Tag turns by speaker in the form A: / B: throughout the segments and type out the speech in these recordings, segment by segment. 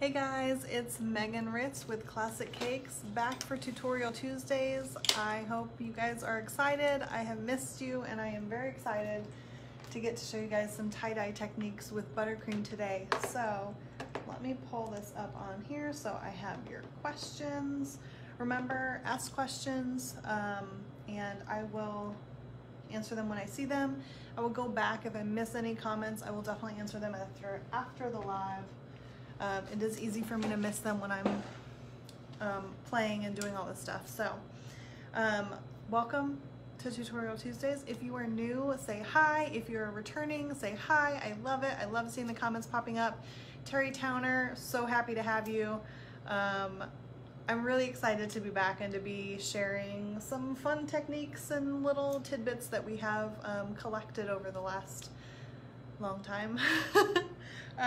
A: Hey guys, it's Megan Ritz with Classic Cakes back for Tutorial Tuesdays. I hope you guys are excited. I have missed you and I am very excited to get to show you guys some tie-dye techniques with buttercream today. So let me pull this up on here so I have your questions. Remember, ask questions um, and I will answer them when I see them. I will go back if I miss any comments. I will definitely answer them after after the live. Um, it is easy for me to miss them when I'm um, playing and doing all this stuff. So, um, welcome to Tutorial Tuesdays. If you are new, say hi. If you're returning, say hi. I love it. I love seeing the comments popping up. Terry Towner, so happy to have you. Um, I'm really excited to be back and to be sharing some fun techniques and little tidbits that we have um, collected over the last long time.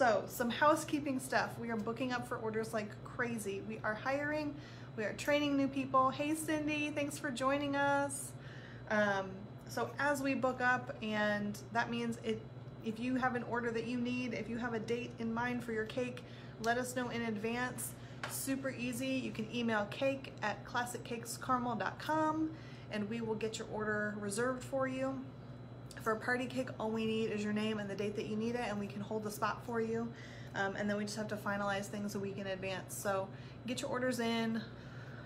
A: so some housekeeping stuff. We are booking up for orders like crazy. We are hiring, we are training new people. Hey Cindy, thanks for joining us. Um, so as we book up and that means it, if you have an order that you need, if you have a date in mind for your cake, let us know in advance. Super easy. You can email cake at classiccakescarmel.com and we will get your order reserved for you. For a party cake, all we need is your name and the date that you need it, and we can hold the spot for you. Um, and then we just have to finalize things a week in advance. So get your orders in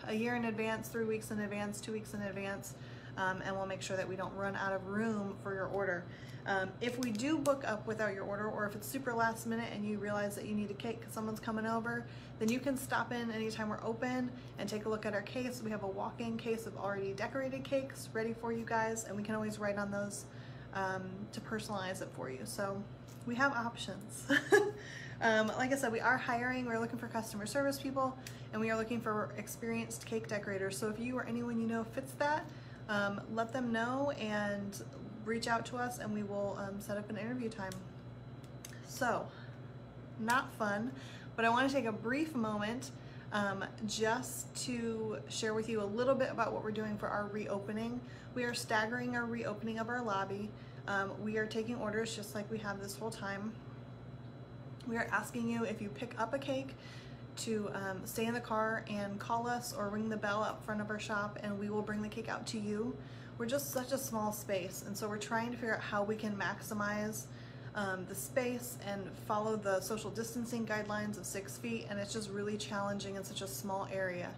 A: a year in advance, three weeks in advance, two weeks in advance, um, and we'll make sure that we don't run out of room for your order. Um, if we do book up without your order, or if it's super last minute and you realize that you need a cake because someone's coming over, then you can stop in anytime we're open and take a look at our case. We have a walk-in case of already decorated cakes ready for you guys, and we can always write on those um, to personalize it for you. So we have options. um, like I said, we are hiring, we're looking for customer service people, and we are looking for experienced cake decorators. So if you or anyone you know fits that, um, let them know and reach out to us and we will um, set up an interview time. So, not fun, but I want to take a brief moment um, just to share with you a little bit about what we're doing for our reopening. We are staggering our reopening of our lobby. Um, we are taking orders just like we have this whole time. We are asking you if you pick up a cake to um, stay in the car and call us or ring the bell out front of our shop and we will bring the cake out to you. We're just such a small space and so we're trying to figure out how we can maximize um, the space and follow the social distancing guidelines of six feet and it's just really challenging in such a small area.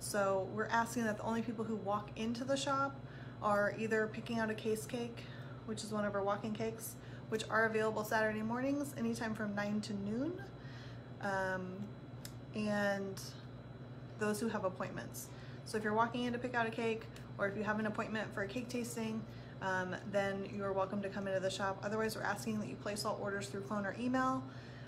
A: So we're asking that the only people who walk into the shop are either picking out a case cake, which is one of our walking cakes, which are available Saturday mornings anytime from 9 to noon, um, and those who have appointments. So if you're walking in to pick out a cake, or if you have an appointment for a cake tasting, um, then you are welcome to come into the shop. Otherwise, we're asking that you place all orders through phone or email.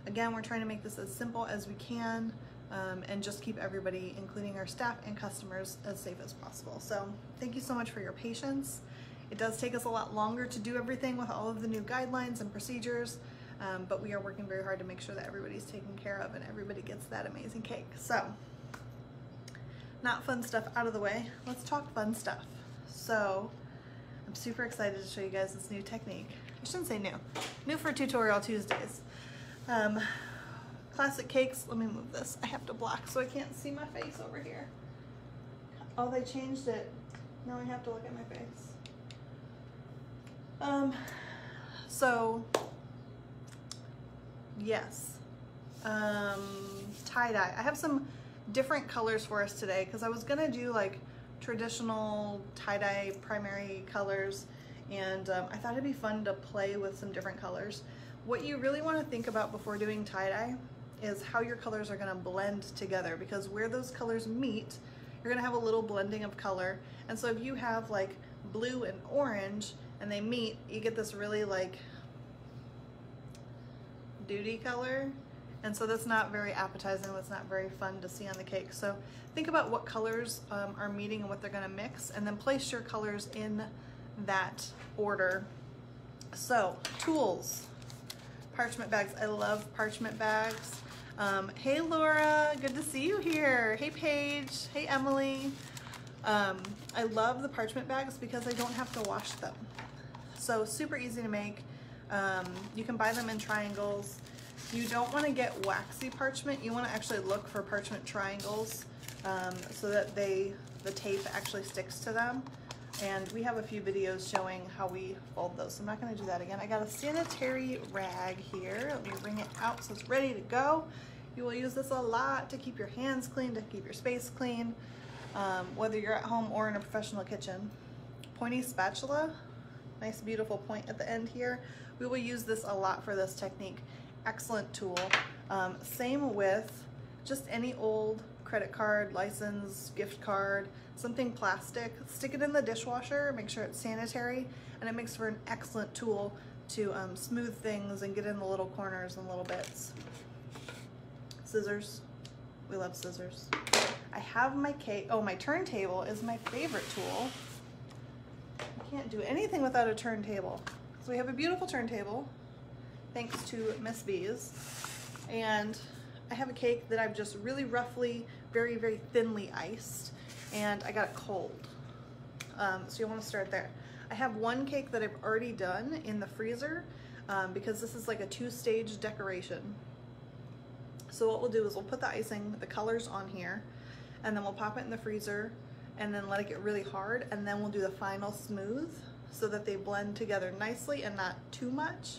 A: Again, we're trying to make this as simple as we can um, and just keep everybody, including our staff and customers, as safe as possible. So thank you so much for your patience. It does take us a lot longer to do everything with all of the new guidelines and procedures, um, but we are working very hard to make sure that everybody's taken care of and everybody gets that amazing cake. So, not fun stuff out of the way, let's talk fun stuff. So, I'm super excited to show you guys this new technique. I shouldn't say new, new for Tutorial Tuesdays. Um, classic cakes, let me move this. I have to block so I can't see my face over here. Oh, they changed it. Now I have to look at my face. Um, so, yes. Um, tie-dye. I have some different colors for us today because I was gonna do like traditional tie-dye primary colors and um, I thought it'd be fun to play with some different colors. What you really want to think about before doing tie-dye is how your colors are going to blend together because where those colors meet, you're going to have a little blending of color. And so if you have like blue and orange and they meet, you get this really like duty color. And so that's not very appetizing, that's not very fun to see on the cake. So think about what colors um, are meeting and what they're gonna mix and then place your colors in that order. So tools, parchment bags. I love parchment bags. Um, hey Laura, good to see you here. Hey Paige, hey Emily. Um, I love the parchment bags because I don't have to wash them. So super easy to make. Um, you can buy them in triangles. You don't want to get waxy parchment. You want to actually look for parchment triangles um, so that they the tape actually sticks to them. And we have a few videos showing how we fold those. So I'm not going to do that again. I got a sanitary rag here. Let me bring it out so it's ready to go. You will use this a lot to keep your hands clean, to keep your space clean, um, whether you're at home or in a professional kitchen. Pointy spatula, nice beautiful point at the end here. We will use this a lot for this technique. Excellent tool. Um, same with just any old credit card, license, gift card, something plastic. Stick it in the dishwasher, make sure it's sanitary, and it makes for an excellent tool to um, smooth things and get in the little corners and little bits. Scissors. We love scissors. I have my cake. Oh, my turntable is my favorite tool. I can't do anything without a turntable. So we have a beautiful turntable, thanks to Miss Bees. And I have a cake that I've just really roughly, very, very thinly iced, and I got it cold. Um, so you want to start there. I have one cake that I've already done in the freezer um, because this is like a two-stage decoration. So what we'll do is we'll put the icing, the colors on here, and then we'll pop it in the freezer and then let it get really hard, and then we'll do the final smooth so that they blend together nicely and not too much.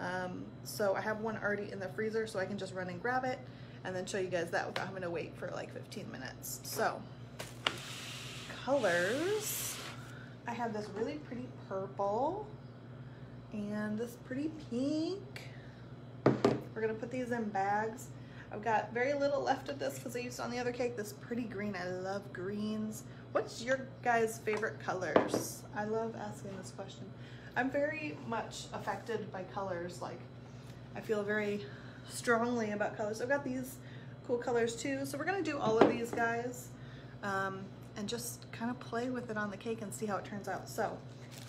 A: Um, so I have one already in the freezer so I can just run and grab it and then show you guys that without having to wait for like 15 minutes. So colors, I have this really pretty purple and this pretty pink. We're gonna put these in bags. I've got very little left of this because I used on the other cake this pretty green. I love greens. What's your guys' favorite colors? I love asking this question. I'm very much affected by colors. Like, I feel very strongly about colors. I've got these cool colors too. So we're gonna do all of these guys um, and just kind of play with it on the cake and see how it turns out. So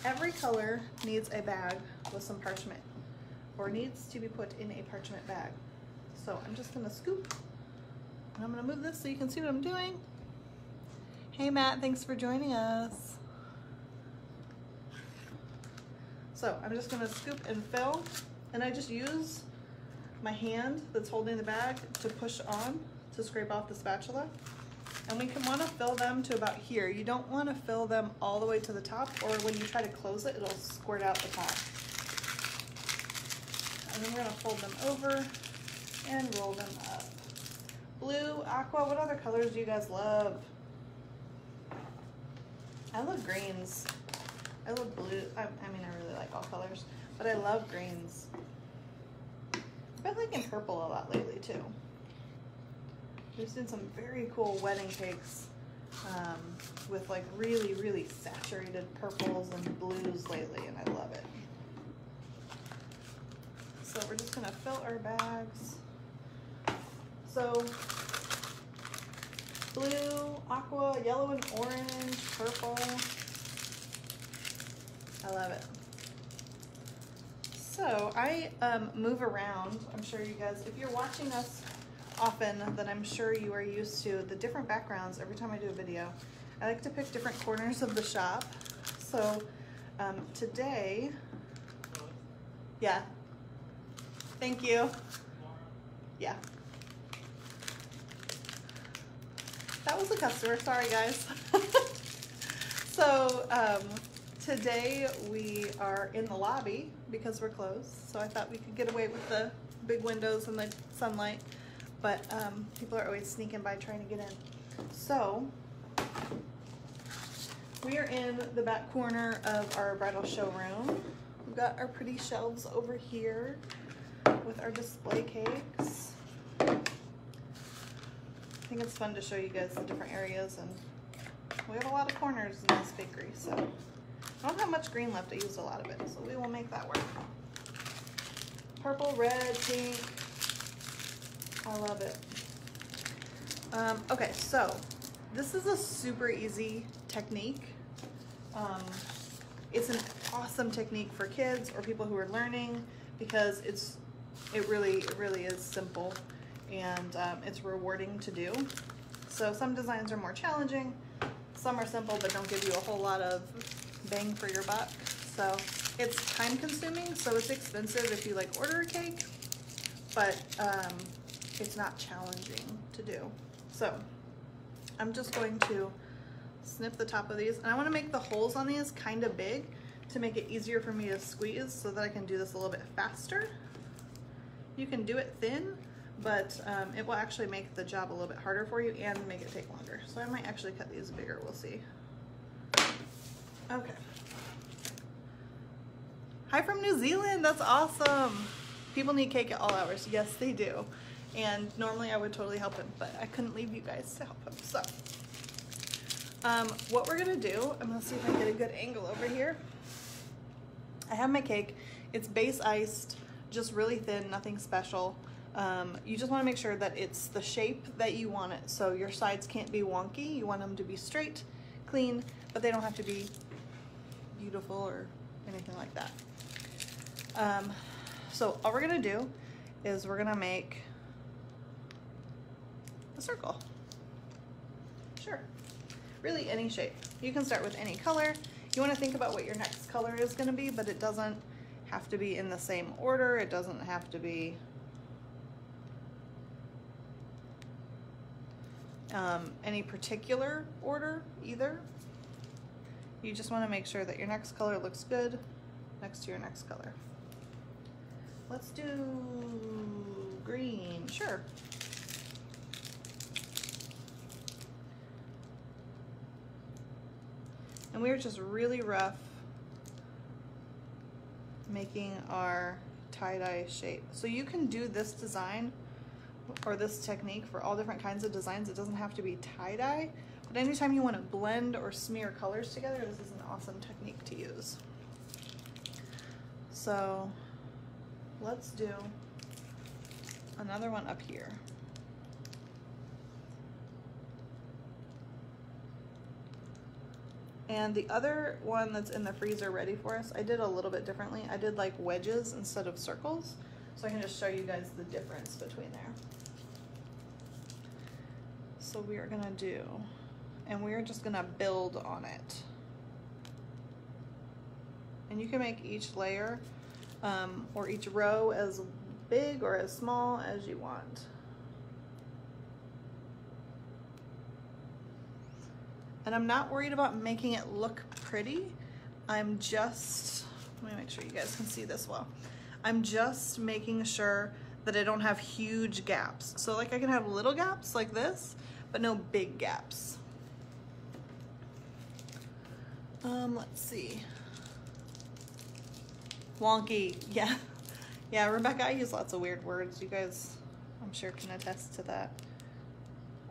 A: every color needs a bag with some parchment or needs to be put in a parchment bag. So I'm just gonna scoop and I'm gonna move this so you can see what I'm doing. Hey Matt, thanks for joining us. So I'm just gonna scoop and fill and I just use my hand that's holding the bag to push on to scrape off the spatula. And we can wanna fill them to about here. You don't wanna fill them all the way to the top or when you try to close it, it'll squirt out the top. And then we're gonna fold them over and roll them up. Blue, aqua, what other colors do you guys love? I love greens. I love blue. I, I mean, I really like all colors, but I love greens. I've been liking purple a lot lately too. We've seen some very cool wedding cakes um, with like really, really saturated purples and blues lately, and I love it. So we're just gonna fill our bags. So blue, aqua, yellow and orange, purple. I love it. So I um, move around. I'm sure you guys, if you're watching us often, then I'm sure you are used to the different backgrounds every time I do a video. I like to pick different corners of the shop. So um, today, yeah, thank you. Yeah. That was a customer, sorry guys. so um, today we are in the lobby because we're closed. So I thought we could get away with the big windows and the sunlight, but um, people are always sneaking by trying to get in. So we are in the back corner of our bridal showroom. We've got our pretty shelves over here with our display cakes think it's fun to show you guys the different areas and we have a lot of corners in this bakery, so I don't have much green left. I used a lot of it, so we will make that work. Purple, red, pink. I love it. Um, okay, so this is a super easy technique. Um, it's an awesome technique for kids or people who are learning because it's it really it really is simple and um, it's rewarding to do. So some designs are more challenging, some are simple but don't give you a whole lot of bang for your buck. So it's time consuming, so it's expensive if you like order a cake, but um, it's not challenging to do. So I'm just going to snip the top of these and I want to make the holes on these kind of big to make it easier for me to squeeze so that I can do this a little bit faster. You can do it thin, but um, it will actually make the job a little bit harder for you and make it take longer. So I might actually cut these bigger, we'll see. Okay. Hi from New Zealand, that's awesome. People need cake at all hours. Yes, they do. And normally I would totally help him, but I couldn't leave you guys to help him. So um, what we're gonna do, I'm gonna see if I can get a good angle over here. I have my cake. It's base iced, just really thin, nothing special. Um, you just wanna make sure that it's the shape that you want it. So your sides can't be wonky. You want them to be straight, clean, but they don't have to be beautiful or anything like that. Um, so all we're gonna do is we're gonna make a circle. Sure, really any shape. You can start with any color. You wanna think about what your next color is gonna be, but it doesn't have to be in the same order. It doesn't have to be um, any particular order either. You just wanna make sure that your next color looks good next to your next color. Let's do green, sure. And we are just really rough making our tie-dye shape. So you can do this design or this technique for all different kinds of designs. It doesn't have to be tie-dye, but anytime you want to blend or smear colors together, this is an awesome technique to use. So let's do another one up here. And the other one that's in the freezer ready for us, I did a little bit differently. I did like wedges instead of circles. So I can just show you guys the difference between there. So we are gonna do, and we are just gonna build on it. And you can make each layer um, or each row as big or as small as you want. And I'm not worried about making it look pretty. I'm just, let me make sure you guys can see this well. I'm just making sure that I don't have huge gaps. So like I can have little gaps like this, but no big gaps. Um, let's see. Wonky, yeah. Yeah, Rebecca, I use lots of weird words. You guys, I'm sure can attest to that.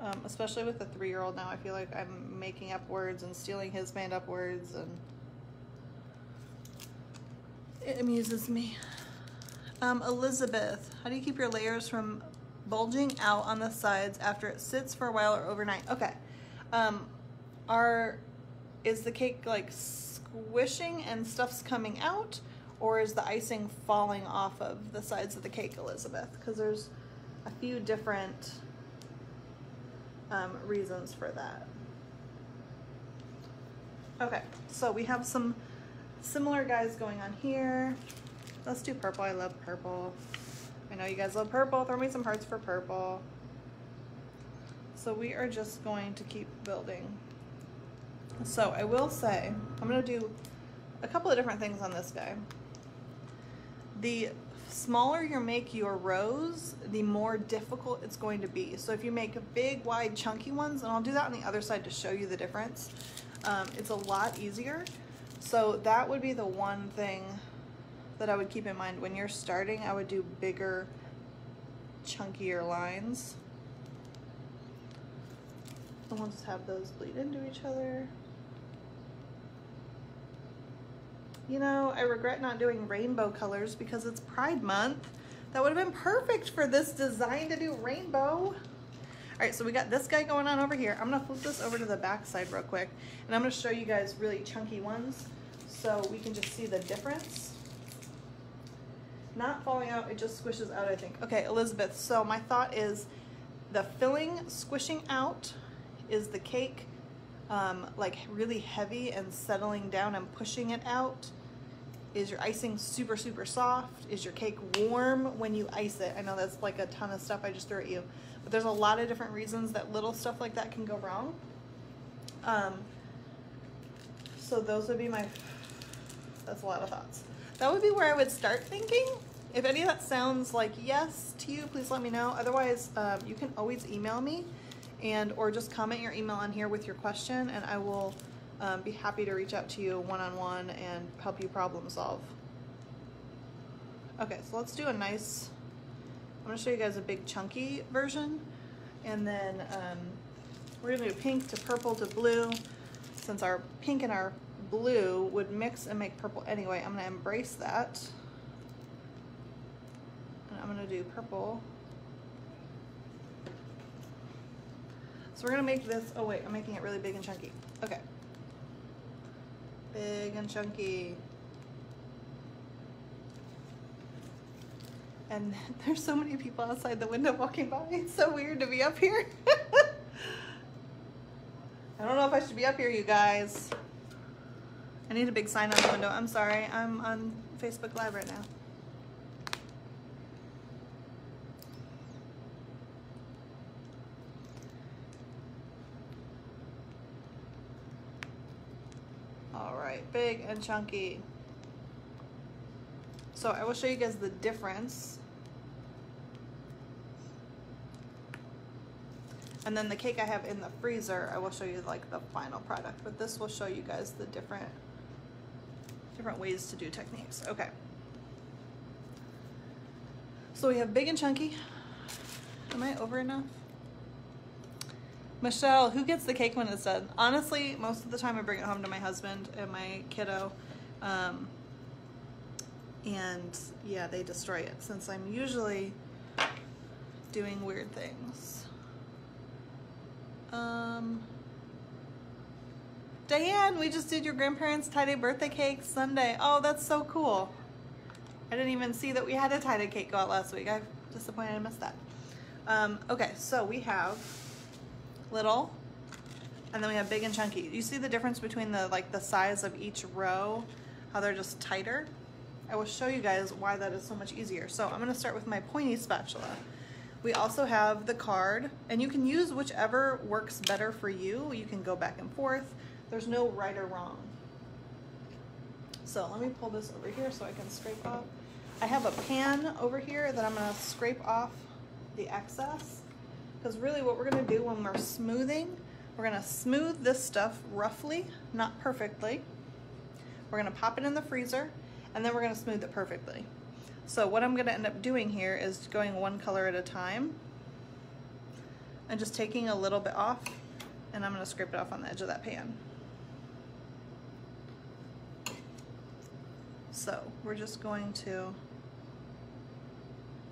A: Um, especially with a three-year-old now, I feel like I'm making up words and stealing his made-up words, and it amuses me. Um, Elizabeth, how do you keep your layers from bulging out on the sides after it sits for a while or overnight? Okay. Um, are is the cake like squishing and stuff's coming out, or is the icing falling off of the sides of the cake, Elizabeth? Because there's a few different um, reasons for that. Okay, so we have some similar guys going on here. Let's do purple, I love purple. I know you guys love purple, throw me some hearts for purple. So we are just going to keep building. So I will say, I'm gonna do a couple of different things on this guy. The smaller you make your rows, the more difficult it's going to be. So if you make big, wide, chunky ones, and I'll do that on the other side to show you the difference, um, it's a lot easier. So that would be the one thing that I would keep in mind. When you're starting, I would do bigger, chunkier lines. And we'll just have those bleed into each other. You know, I regret not doing rainbow colors because it's Pride Month. That would have been perfect for this design to do rainbow. All right, so we got this guy going on over here. I'm gonna flip this over to the back side real quick, and I'm gonna show you guys really chunky ones so we can just see the difference. Not falling out, it just squishes out, I think. Okay, Elizabeth, so my thought is the filling squishing out is the cake um, like really heavy and settling down and pushing it out Is your icing super, super soft? Is your cake warm when you ice it? I know that's like a ton of stuff I just threw at you, but there's a lot of different reasons that little stuff like that can go wrong. Um, so those would be my, that's a lot of thoughts. That would be where I would start thinking. If any of that sounds like yes to you, please let me know. Otherwise, um, you can always email me and or just comment your email on here with your question and I will um, be happy to reach out to you one-on-one -on -one and help you problem solve. Okay, so let's do a nice, I'm gonna show you guys a big chunky version and then um, we're gonna do pink to purple to blue. Since our pink and our blue would mix and make purple anyway, I'm gonna embrace that. I'm gonna do purple. So we're gonna make this, oh wait, I'm making it really big and chunky. Okay. Big and chunky. And there's so many people outside the window walking by. It's so weird to be up here. I don't know if I should be up here, you guys. I need a big sign on the window. I'm sorry. I'm on Facebook Live right now. All right, big and chunky. So I will show you guys the difference. And then the cake I have in the freezer, I will show you like the final product, but this will show you guys the different, different ways to do techniques. Okay. So we have big and chunky. Am I over enough? Michelle, who gets the cake when it's done? Honestly, most of the time I bring it home to my husband and my kiddo. Um, and yeah, they destroy it since I'm usually doing weird things. Um, Diane, we just did your grandparents' tie-dye birthday cake Sunday. Oh, that's so cool. I didn't even see that we had a tie-dye cake go out last week. I'm disappointed I missed that. Um, okay, so we have little, and then we have big and chunky. You see the difference between the like the size of each row, how they're just tighter? I will show you guys why that is so much easier. So I'm gonna start with my pointy spatula. We also have the card, and you can use whichever works better for you. You can go back and forth. There's no right or wrong. So let me pull this over here so I can scrape off. I have a pan over here that I'm gonna scrape off the excess because really what we're gonna do when we're smoothing, we're gonna smooth this stuff roughly, not perfectly. We're gonna pop it in the freezer and then we're gonna smooth it perfectly. So what I'm gonna end up doing here is going one color at a time and just taking a little bit off and I'm gonna scrape it off on the edge of that pan. So we're just going to,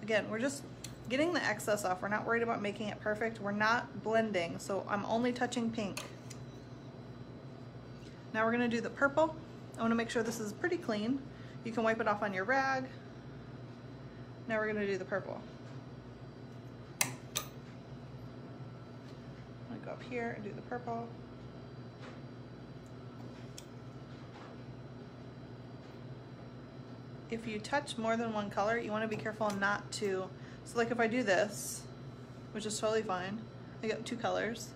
A: again, we're just getting the excess off. We're not worried about making it perfect. We're not blending, so I'm only touching pink. Now we're gonna do the purple. I wanna make sure this is pretty clean. You can wipe it off on your rag. Now we're gonna do the purple. I'm gonna go up here and do the purple. If you touch more than one color, you wanna be careful not to so like if I do this, which is totally fine, I get two colors.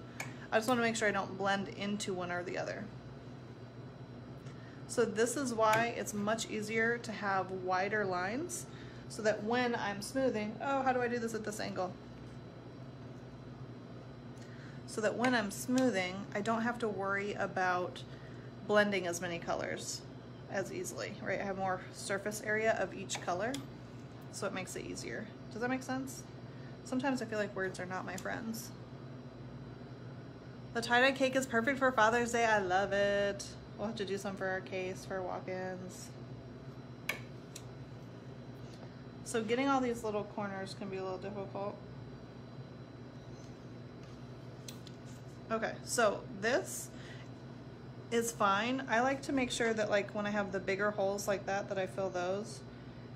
A: I just wanna make sure I don't blend into one or the other. So this is why it's much easier to have wider lines so that when I'm smoothing, oh, how do I do this at this angle? So that when I'm smoothing, I don't have to worry about blending as many colors as easily, right? I have more surface area of each color, so it makes it easier. Does that make sense? Sometimes I feel like words are not my friends. The tie-dye cake is perfect for Father's Day. I love it. We'll have to do some for our case for walk-ins. So getting all these little corners can be a little difficult. Okay, so this is fine. I like to make sure that like when I have the bigger holes like that, that I fill those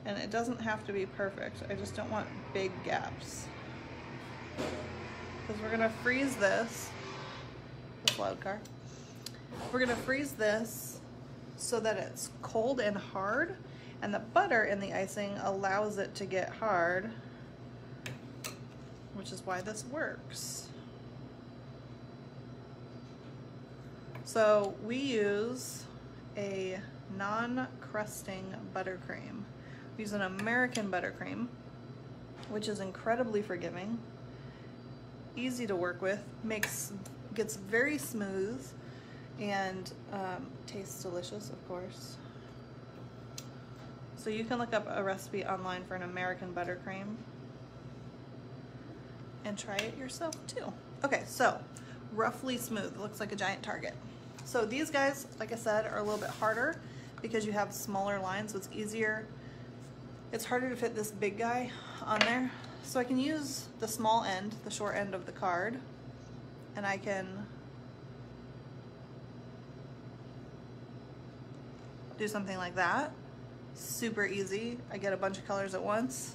A: and it doesn't have to be perfect. I just don't want big gaps. Because we're gonna freeze this, this loud car. We're gonna freeze this so that it's cold and hard and the butter in the icing allows it to get hard which is why this works. So we use a non-crusting buttercream. Use an American buttercream, which is incredibly forgiving, easy to work with, makes gets very smooth, and um, tastes delicious, of course. So you can look up a recipe online for an American buttercream and try it yourself too. Okay, so roughly smooth, looks like a giant target. So these guys, like I said, are a little bit harder because you have smaller lines, so it's easier. It's harder to fit this big guy on there. So I can use the small end, the short end of the card, and I can do something like that. Super easy. I get a bunch of colors at once.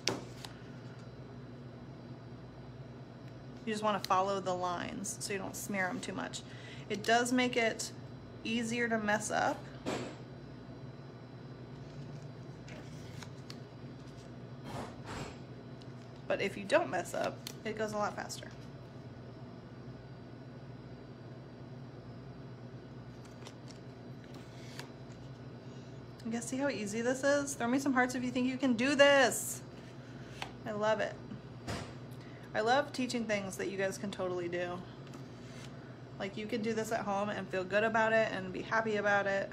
A: You just want to follow the lines so you don't smear them too much. It does make it easier to mess up. But if you don't mess up, it goes a lot faster. You guys see how easy this is? Throw me some hearts if you think you can do this. I love it. I love teaching things that you guys can totally do. Like you can do this at home and feel good about it and be happy about it.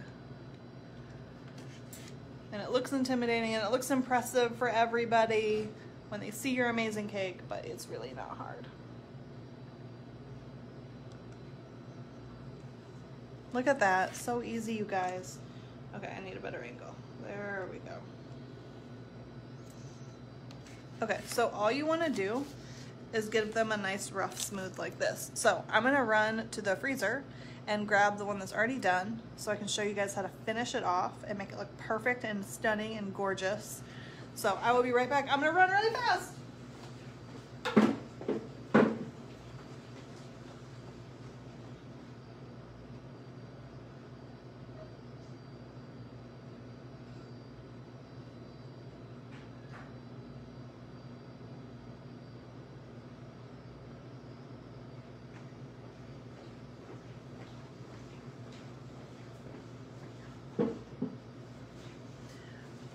A: And it looks intimidating and it looks impressive for everybody when they see your amazing cake, but it's really not hard. Look at that, so easy you guys. Okay, I need a better angle. There we go. Okay, so all you wanna do is give them a nice rough smooth like this. So I'm gonna run to the freezer and grab the one that's already done so I can show you guys how to finish it off and make it look perfect and stunning and gorgeous. So I will be right back. I'm gonna run really fast.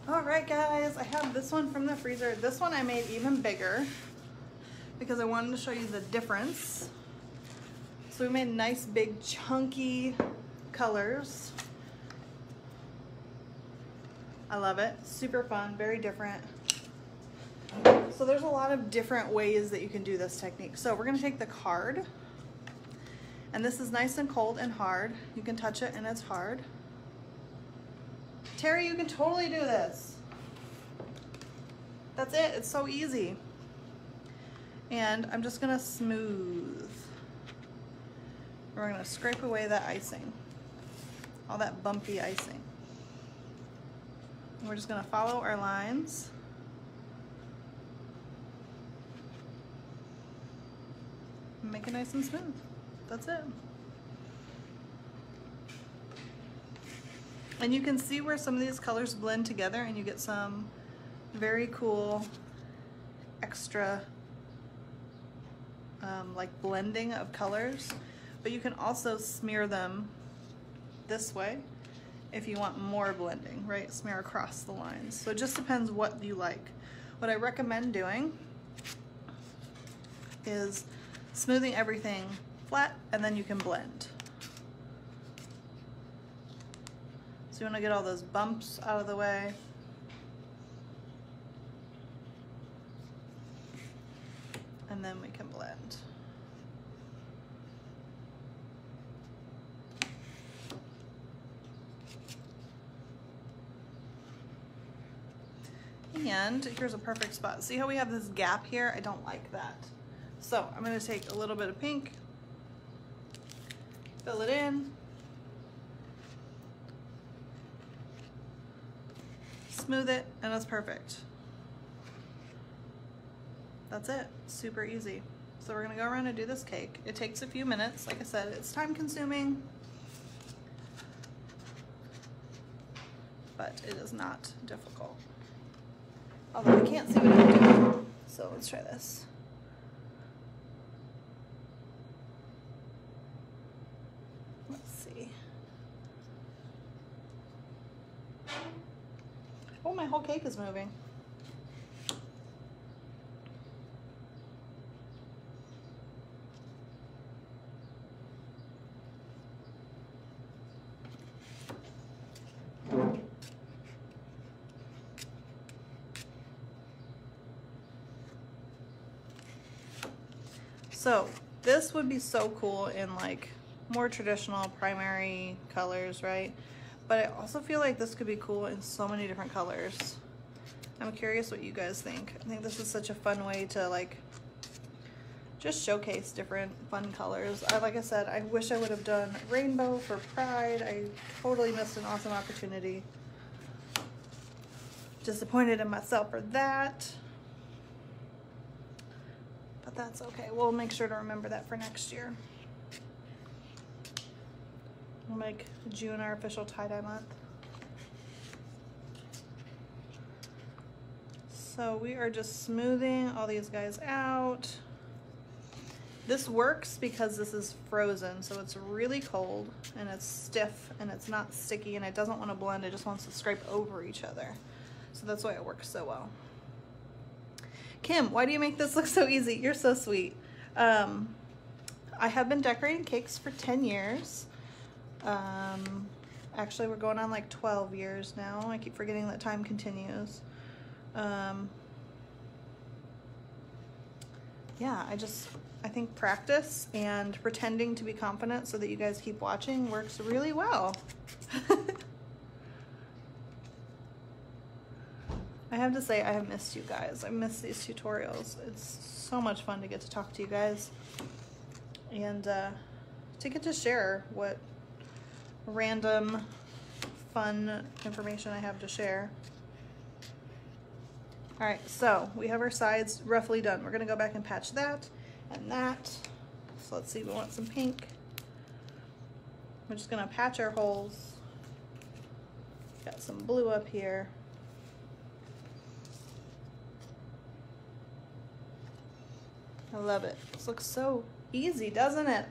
A: All right, I have this one from the freezer. This one I made even bigger because I wanted to show you the difference. So we made nice, big, chunky colors. I love it. Super fun, very different. So there's a lot of different ways that you can do this technique. So we're gonna take the card, and this is nice and cold and hard. You can touch it and it's hard. Terry, you can totally do this. That's it, it's so easy. And I'm just gonna smooth. We're gonna scrape away that icing, all that bumpy icing. We're just gonna follow our lines. Make it nice and smooth. That's it. And you can see where some of these colors blend together and you get some very cool extra um, like blending of colors. But you can also smear them this way if you want more blending, right? Smear across the lines. So it just depends what you like. What I recommend doing is smoothing everything flat and then you can blend. So you want to get all those bumps out of the way. And then we can blend. And here's a perfect spot. See how we have this gap here? I don't like that. So I'm gonna take a little bit of pink, fill it in, smooth it, and it's perfect. That's it, super easy. So we're gonna go around and do this cake. It takes a few minutes, like I said, it's time consuming. but it is not difficult. Although I can't see what I'm doing, so let's try this. Let's see. Oh, my whole cake is moving. So this would be so cool in like more traditional primary colors, right? But I also feel like this could be cool in so many different colors. I'm curious what you guys think. I think this is such a fun way to like just showcase different fun colors. I, like I said, I wish I would have done rainbow for Pride. I totally missed an awesome opportunity. Disappointed in myself for that but that's okay. We'll make sure to remember that for next year. We'll make June our official tie-dye month. So we are just smoothing all these guys out. This works because this is frozen, so it's really cold and it's stiff and it's not sticky and it doesn't want to blend, it just wants to scrape over each other. So that's why it works so well. Kim, why do you make this look so easy? You're so sweet. Um, I have been decorating cakes for 10 years. Um, actually, we're going on like 12 years now. I keep forgetting that time continues. Um, yeah, I just, I think practice and pretending to be confident so that you guys keep watching works really well. I have to say I have missed you guys. I miss these tutorials. It's so much fun to get to talk to you guys and uh, to get to share what random fun information I have to share. All right, so we have our sides roughly done. We're gonna go back and patch that and that. So let's see, we want some pink. We're just gonna patch our holes. Got some blue up here. I love it. This looks so easy, doesn't it?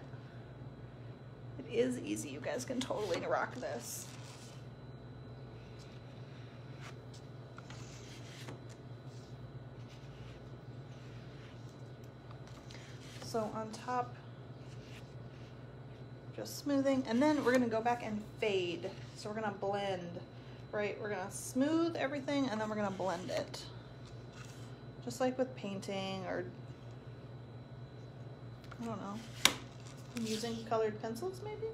A: It is easy. You guys can totally rock this. So on top, just smoothing, and then we're gonna go back and fade. So we're gonna blend, right? We're gonna smooth everything and then we're gonna blend it. Just like with painting or I don't know. I'm using colored pencils maybe?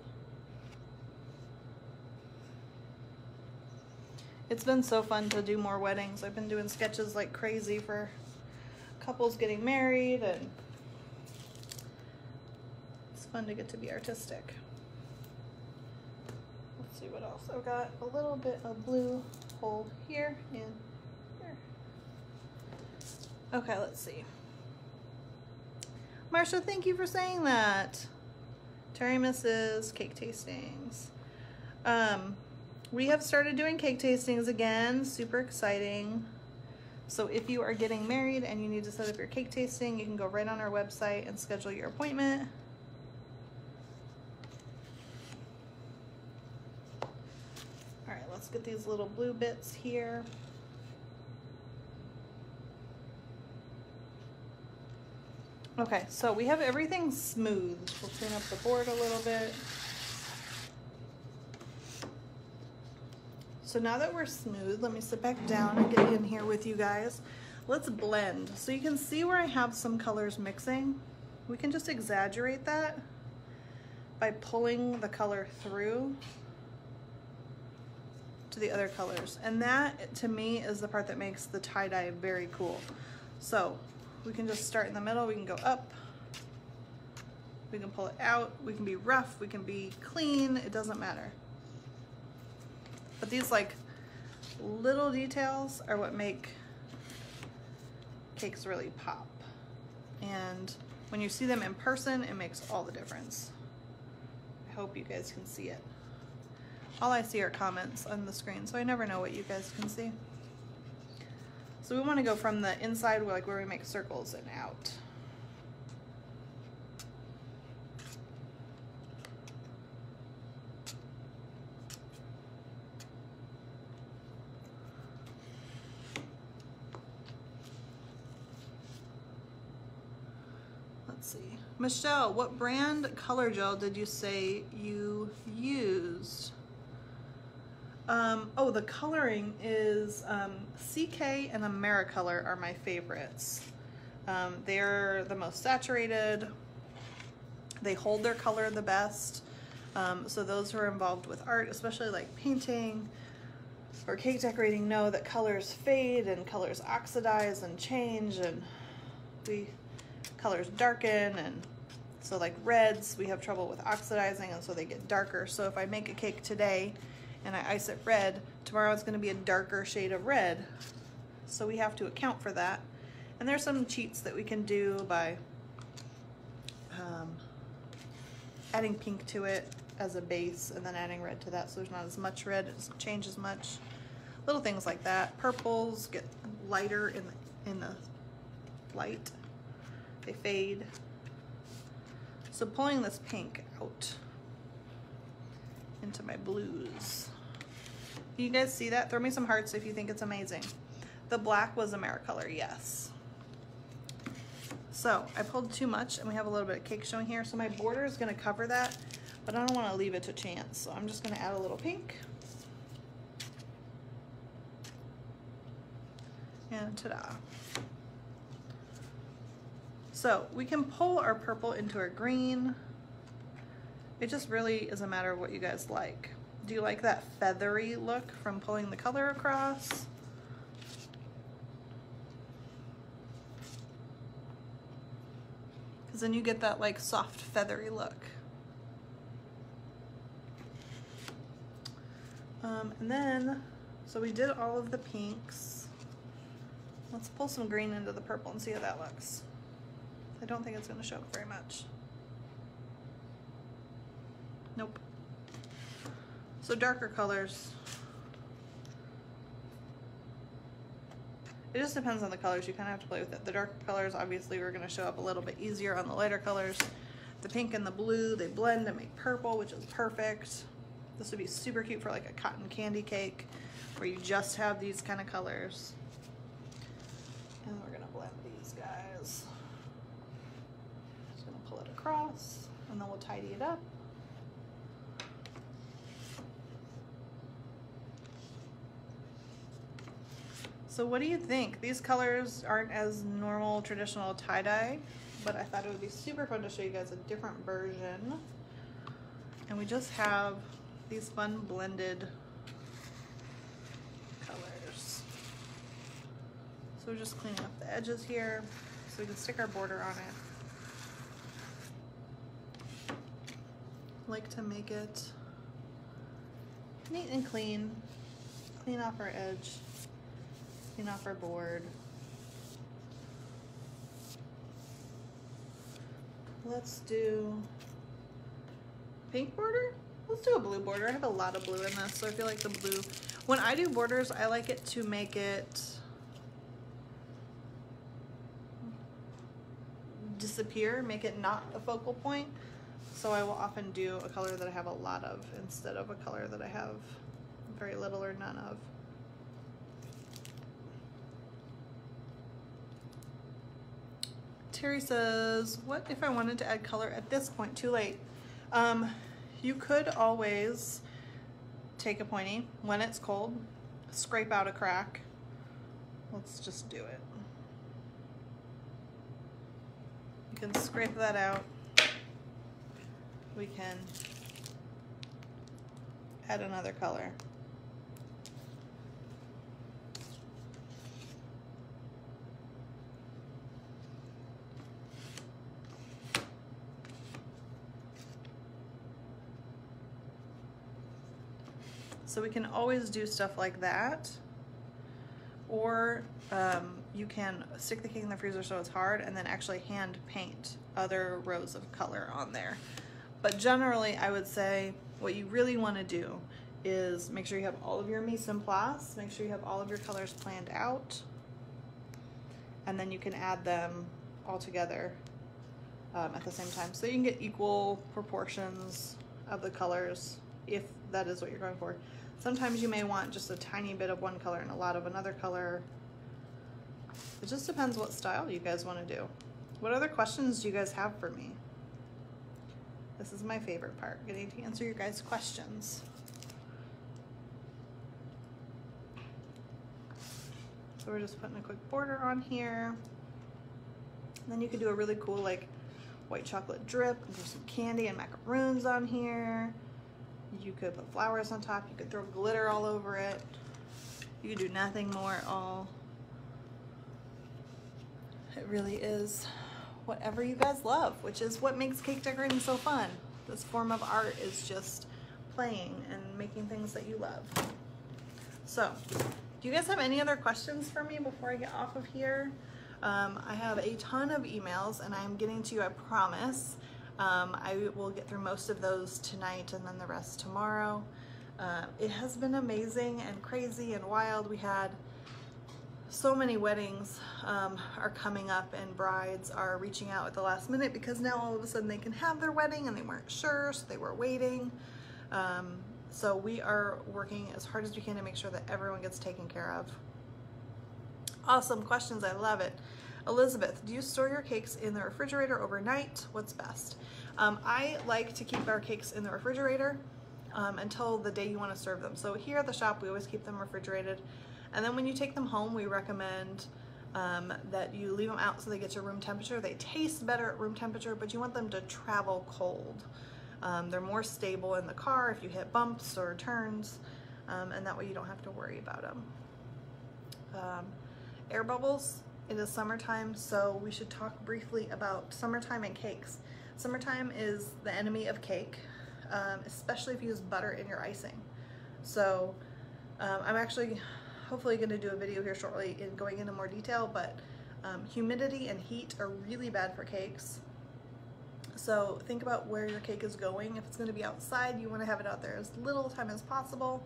A: It's been so fun to do more weddings. I've been doing sketches like crazy for couples getting married and it's fun to get to be artistic. Let's see what else. I've got a little bit of blue hole here and here. Okay, let's see. Marsha, thank you for saying that. Terry misses cake tastings. Um, we have started doing cake tastings again. Super exciting. So if you are getting married and you need to set up your cake tasting, you can go right on our website and schedule your appointment. All right, let's get these little blue bits here. Okay, so we have everything smooth. We'll clean up the board a little bit. So now that we're smooth, let me sit back down and get in here with you guys. Let's blend. So you can see where I have some colors mixing. We can just exaggerate that by pulling the color through to the other colors. And that, to me, is the part that makes the tie-dye very cool. So we can just start in the middle, we can go up, we can pull it out, we can be rough, we can be clean, it doesn't matter. But these like little details are what make cakes really pop. And when you see them in person, it makes all the difference. I hope you guys can see it. All I see are comments on the screen, so I never know what you guys can see. So we want to go from the inside, like where we make circles, and out. Let's see. Michelle, what brand color gel did you say you used? Um, oh, the coloring is um, CK and Americolor are my favorites. Um, they're the most saturated. They hold their color the best. Um, so those who are involved with art, especially like painting or cake decorating, know that colors fade and colors oxidize and change, and we colors darken and so like reds, we have trouble with oxidizing and so they get darker. So if I make a cake today and I ice it red, tomorrow it's gonna be a darker shade of red. So we have to account for that. And there's some cheats that we can do by um, adding pink to it as a base and then adding red to that so there's not as much red, it doesn't change as much. Little things like that. Purples get lighter in the, in the light. They fade. So pulling this pink out into my blues. You guys see that? Throw me some hearts if you think it's amazing. The black was Americolor, yes. So I pulled too much and we have a little bit of cake showing here. So my border is gonna cover that, but I don't wanna leave it to chance. So I'm just gonna add a little pink. And ta-da. So we can pull our purple into our green. It just really is a matter of what you guys like. Do you like that feathery look from pulling the color across? Because then you get that like soft feathery look. Um, and then, so we did all of the pinks. Let's pull some green into the purple and see how that looks. I don't think it's going to show up very much. Nope. So darker colors. It just depends on the colors. You kind of have to play with it. The darker colors obviously are going to show up a little bit easier on the lighter colors. The pink and the blue, they blend and make purple, which is perfect. This would be super cute for like a cotton candy cake where you just have these kind of colors. And we're going to blend these guys. Just going to pull it across and then we'll tidy it up. So what do you think? These colors aren't as normal traditional tie-dye, but I thought it would be super fun to show you guys a different version. And we just have these fun blended colors. So we're just cleaning up the edges here so we can stick our border on it. Like to make it neat and clean. Clean off our edge clean off our board. Let's do pink border. Let's do a blue border. I have a lot of blue in this, so I feel like the blue. When I do borders, I like it to make it disappear, make it not a focal point. So I will often do a color that I have a lot of instead of a color that I have very little or none of. Terry says, what if I wanted to add color at this point? Too late. Um, you could always take a pointy when it's cold, scrape out a crack. Let's just do it. You can scrape that out. We can add another color. So we can always do stuff like that. Or um, you can stick the cake in the freezer so it's hard and then actually hand paint other rows of color on there. But generally, I would say what you really want to do is make sure you have all of your mise en place, make sure you have all of your colors planned out, and then you can add them all together um, at the same time. So you can get equal proportions of the colors if that is what you're going for. Sometimes you may want just a tiny bit of one color and a lot of another color. It just depends what style you guys want to do. What other questions do you guys have for me? This is my favorite part, getting to answer your guys' questions. So we're just putting a quick border on here. And then you could do a really cool like white chocolate drip and do some candy and macaroons on here. You could put flowers on top. You could throw glitter all over it. You could do nothing more at all. It really is whatever you guys love, which is what makes cake decorating so fun. This form of art is just playing and making things that you love. So, do you guys have any other questions for me before I get off of here? Um, I have a ton of emails and I'm getting to you, I promise. Um, I will get through most of those tonight and then the rest tomorrow. Uh, it has been amazing and crazy and wild. We had so many weddings um, are coming up and brides are reaching out at the last minute because now all of a sudden they can have their wedding and they weren't sure, so they were waiting. Um, so we are working as hard as we can to make sure that everyone gets taken care of. Awesome questions, I love it. Elizabeth, do you store your cakes in the refrigerator overnight? What's best? Um, I like to keep our cakes in the refrigerator um, until the day you want to serve them. So here at the shop, we always keep them refrigerated. And then when you take them home, we recommend um, that you leave them out so they get to room temperature. They taste better at room temperature, but you want them to travel cold. Um, they're more stable in the car if you hit bumps or turns, um, and that way you don't have to worry about them. Um, air bubbles, it is summertime, so we should talk briefly about summertime and cakes. Summertime is the enemy of cake, um, especially if you use butter in your icing. So um, I'm actually hopefully going to do a video here shortly in going into more detail, but um, humidity and heat are really bad for cakes. So think about where your cake is going. If it's going to be outside, you want to have it out there as little time as possible.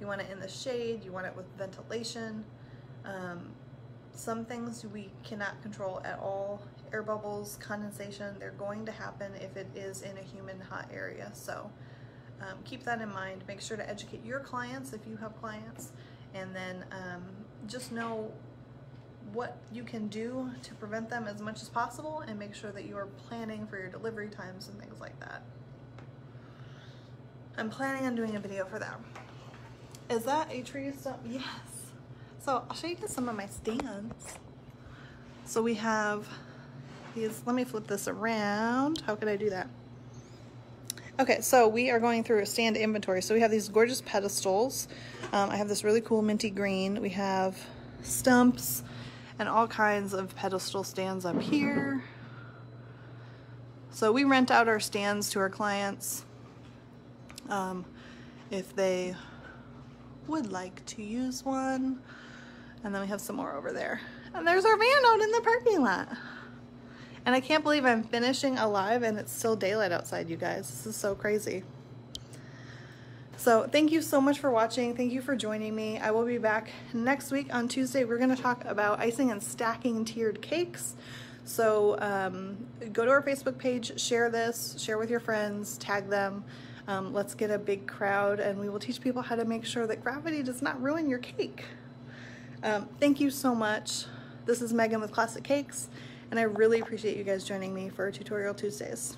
A: You want it in the shade, you want it with ventilation. Um, some things we cannot control at all. Air bubbles, condensation, they're going to happen if it is in a humid hot area. So um, keep that in mind. Make sure to educate your clients if you have clients and then um, just know what you can do to prevent them as much as possible and make sure that you are planning for your delivery times and things like that. I'm planning on doing a video for that. Is that a tree stump? Yes. So I'll show you guys some of my stands. So we have these, let me flip this around. How could I do that? Okay, so we are going through a stand inventory. So we have these gorgeous pedestals. Um, I have this really cool minty green. We have stumps and all kinds of pedestal stands up here. So we rent out our stands to our clients um, if they would like to use one. And then we have some more over there. And there's our van out in the parking lot. And I can't believe I'm finishing alive and it's still daylight outside, you guys. This is so crazy. So thank you so much for watching. Thank you for joining me. I will be back next week on Tuesday. We're gonna talk about icing and stacking tiered cakes. So um, go to our Facebook page, share this, share with your friends, tag them. Um, let's get a big crowd and we will teach people how to make sure that gravity does not ruin your cake. Um, thank you so much. This is Megan with Classic Cakes and I really appreciate you guys joining me for Tutorial Tuesdays.